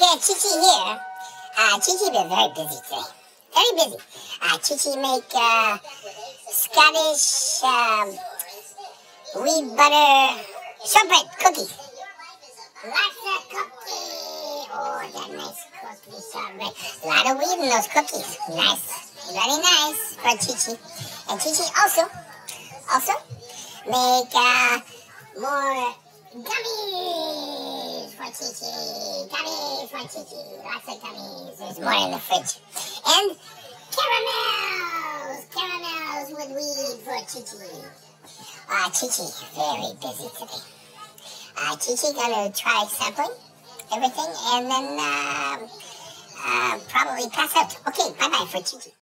Okay, Chichi here. Uh, Chichi been very busy today. Very busy. Uh, Chichi make uh, Scottish um, weed butter shortbread cookies. Lots of cookies. Oh, that nice cookie shortbread. A lot of weed in those cookies. Nice. Very nice for Chichi. And Chichi also, also make uh, more gummies for Chichi. Chichi. Lots of gummies. There's more in the fridge. And caramels. Caramels with weed for Chichi. Uh, Chichi, very busy today. Uh, Chichi gonna try sampling everything and then uh, uh, probably pass out. Okay, bye bye for Chichi.